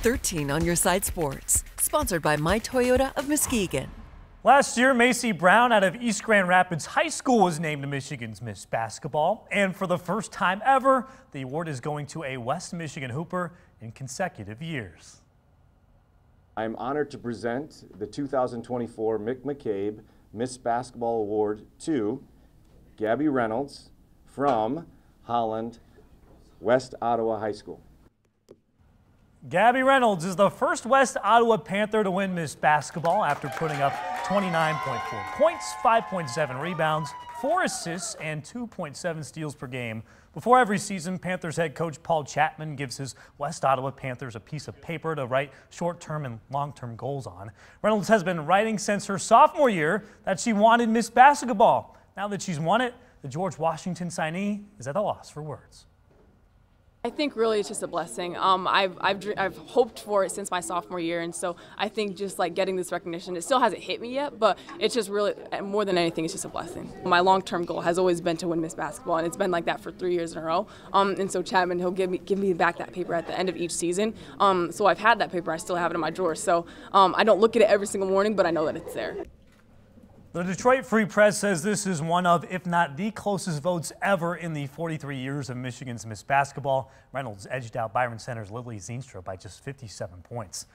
13 on your side sports. Sponsored by My Toyota of Muskegon. Last year, Macy Brown out of East Grand Rapids High School was named Michigan's Miss Basketball. And for the first time ever, the award is going to a West Michigan Hooper in consecutive years. I'm honored to present the 2024 Mick McCabe Miss Basketball Award to Gabby Reynolds from Holland, West Ottawa High School. Gabby Reynolds is the first West Ottawa Panther to win Miss Basketball after putting up 29.4 points, 5.7 rebounds, 4 assists, and 2.7 steals per game. Before every season, Panthers head coach Paul Chapman gives his West Ottawa Panthers a piece of paper to write short-term and long-term goals on. Reynolds has been writing since her sophomore year that she wanted Miss Basketball. Now that she's won it, the George Washington signee is at a loss for words. I think really it's just a blessing. Um, I've, I've, I've hoped for it since my sophomore year, and so I think just like getting this recognition, it still hasn't hit me yet, but it's just really, more than anything, it's just a blessing. My long-term goal has always been to win Miss Basketball, and it's been like that for three years in a row. Um, and so Chapman, he'll give me, give me back that paper at the end of each season. Um, so I've had that paper, I still have it in my drawer. So um, I don't look at it every single morning, but I know that it's there. The Detroit Free Press says this is one of, if not the closest votes ever in the 43 years of Michigan's Miss Basketball. Reynolds edged out Byron Center's Lily Zeenstra by just 57 points.